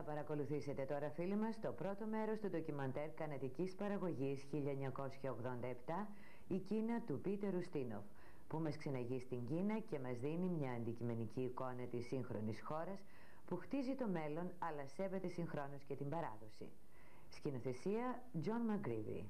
Θα παρακολουθήσετε τώρα φίλοι μας το πρώτο μέρος του ντοκιμαντέρ καναδικής παραγωγής 1987 «Η Κίνα του Πίτερ Ουστίνοφ» που μας ξεναγεί στην Κίνα και μας δίνει μια αντικειμενική εικόνα της σύγχρονης χώρας που χτίζει το μέλλον αλλά σέβεται συγχρόνως και την παράδοση. Σκηνοθεσία John McGreevy